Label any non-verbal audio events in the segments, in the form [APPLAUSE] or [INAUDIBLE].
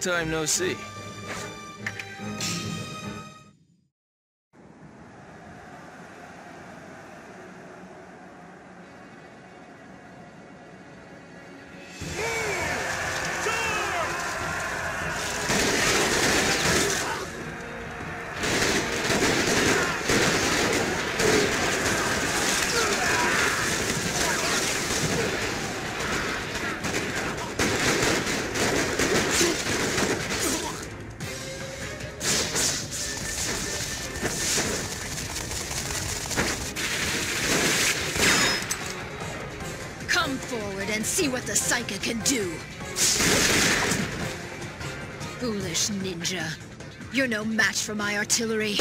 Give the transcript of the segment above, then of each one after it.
Time no see. Can do. Foolish ninja. You're no match for my artillery.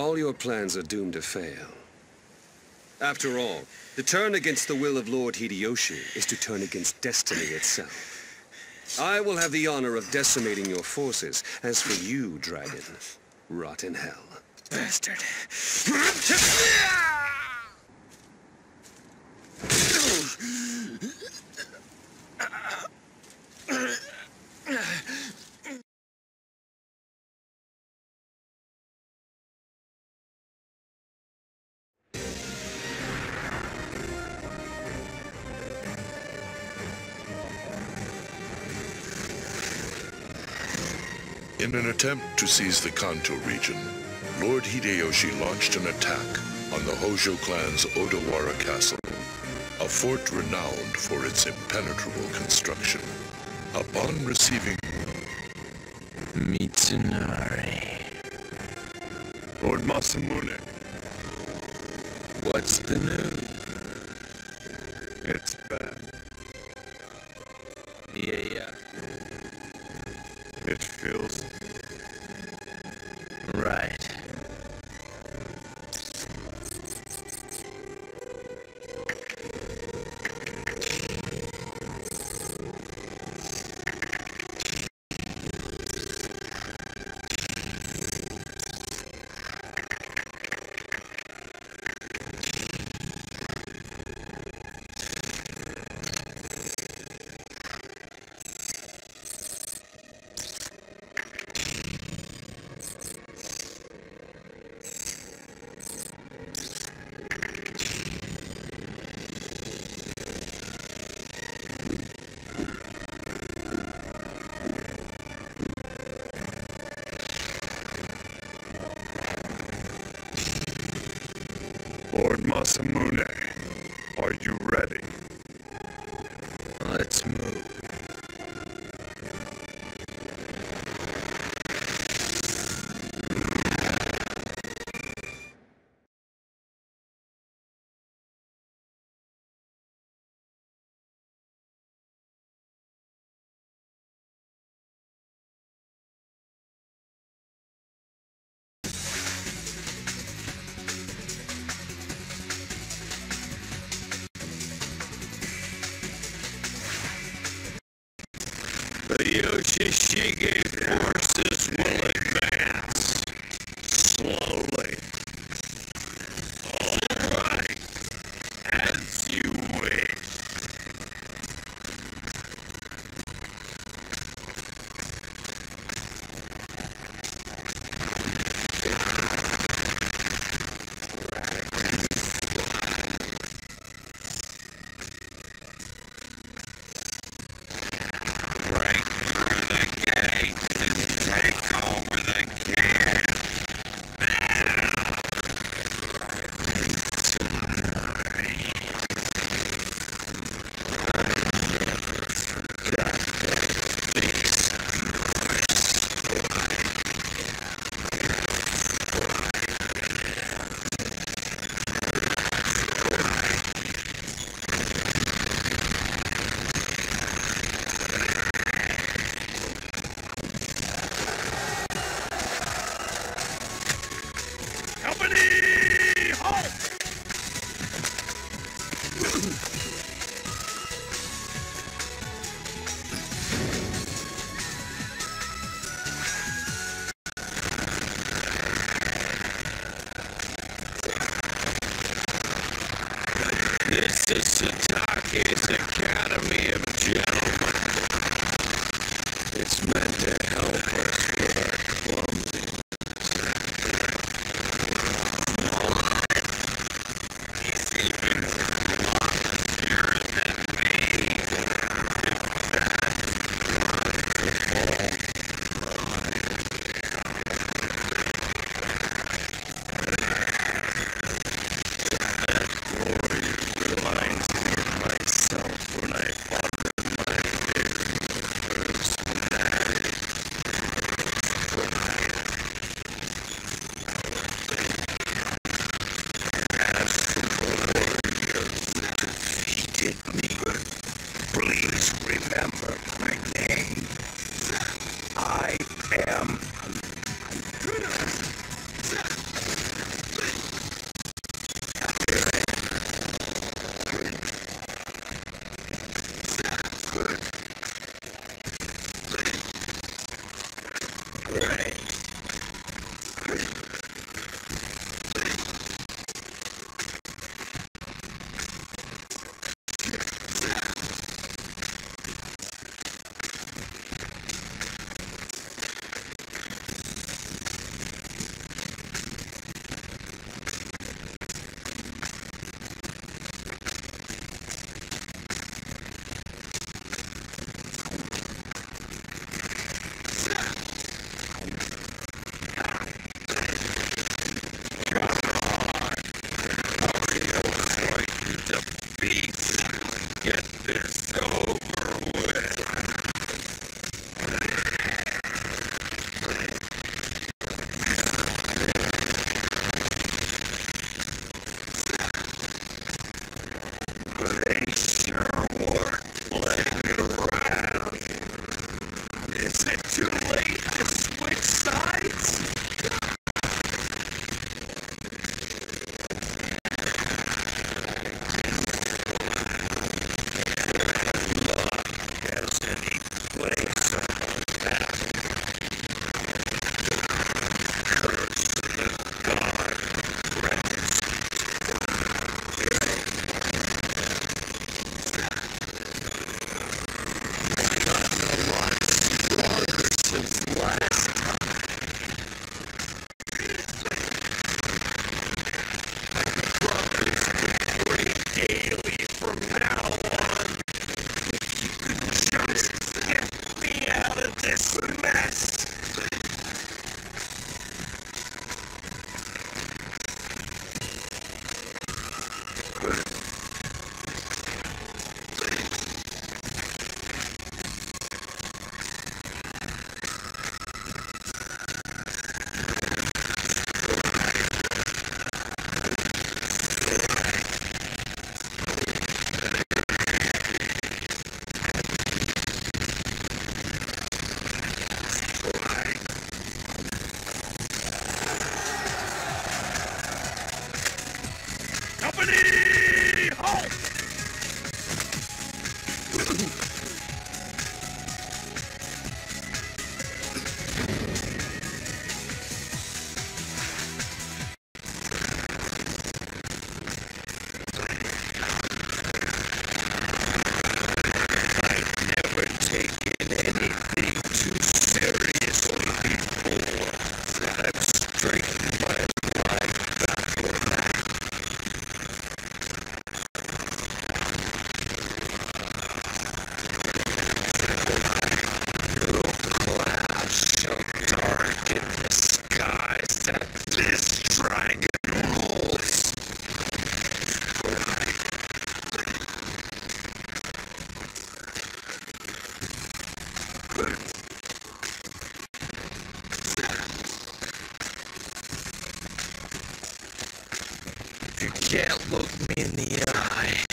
All your plans are doomed to fail. After all, to turn against the will of Lord Hideyoshi is to turn against destiny itself. I will have the honor of decimating your forces. As for you, dragon, rot in hell. Bastard. [LAUGHS] In an attempt to seize the Kanto region, Lord Hideyoshi launched an attack on the Hojo clan's Odawara Castle, a fort renowned for its impenetrable construction. Upon receiving Mitsunari. Lord Masamune, What's the news? it's bad. Yeah, yeah. It feels Right. Lord Masamune. Are you ready? Let's move. Yoshishige forces this is the Hockey's Academy. of can't look me in the eye.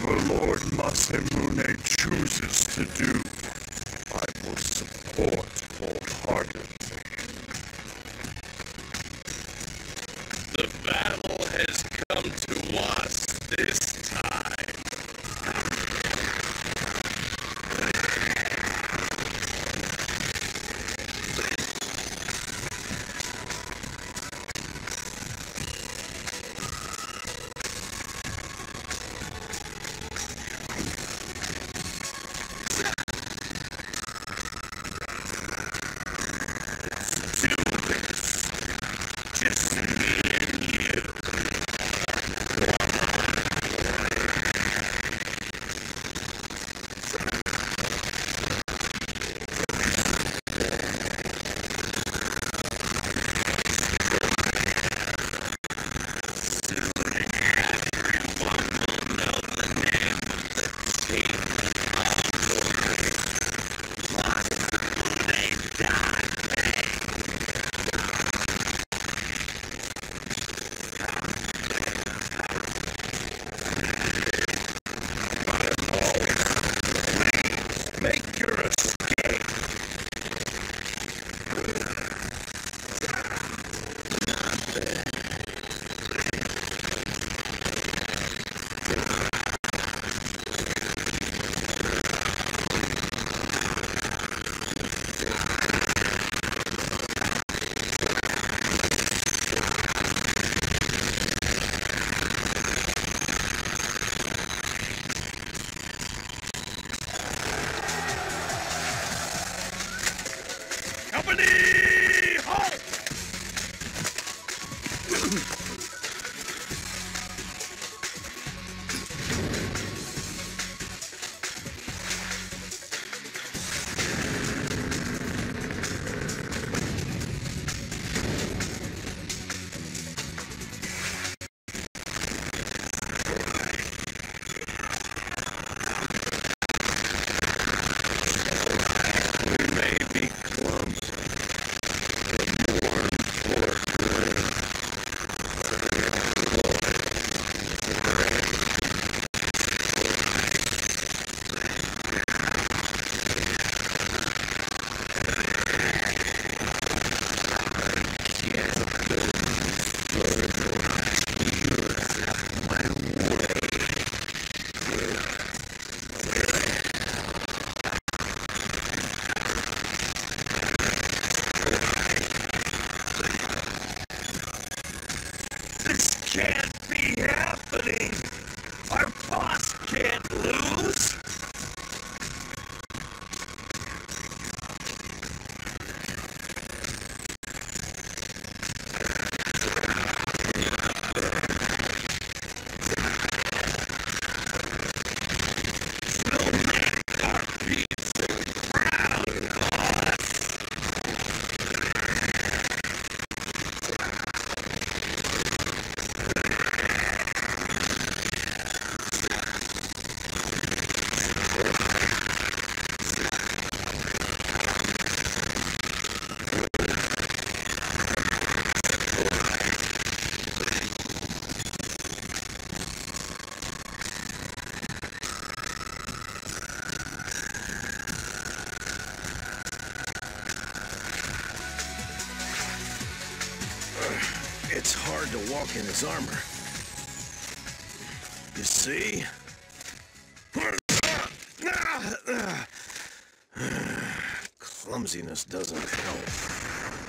whatever Lord Masamune chooses to do, I will support wholeheartedly. hard to walk in his armor. You see? [SIGHS] Clumsiness doesn't help.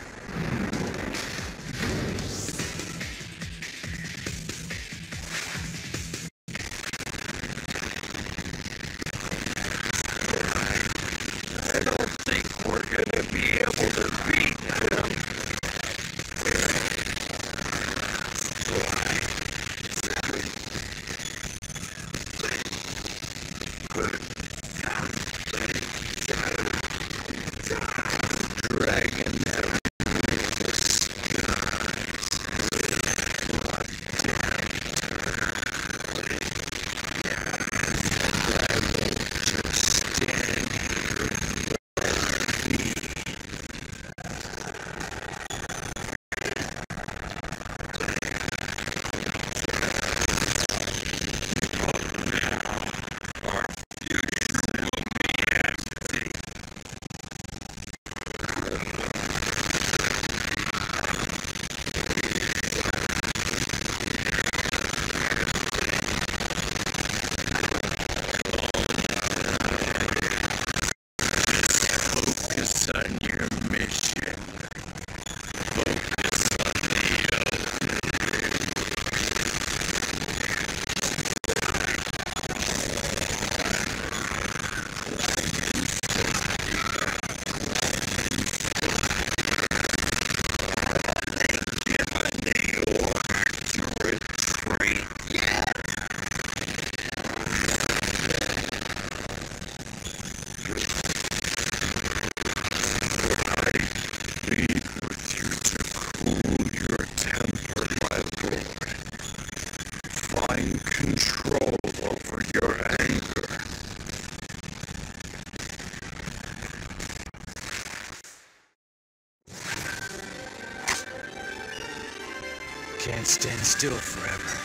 Stand still forever.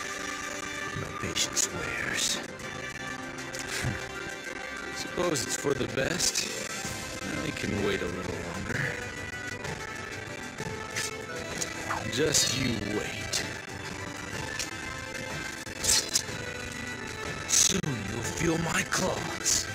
My patience wears. [LAUGHS] Suppose it's for the best. I can wait a little longer. Just you wait. Soon you'll feel my claws.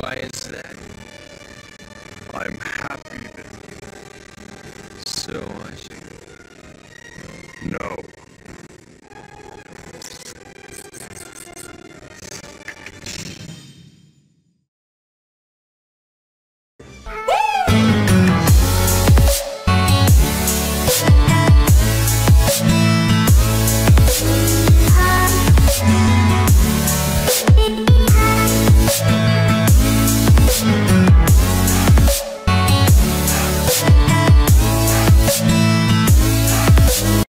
Why is that? I'm happy So I should. no.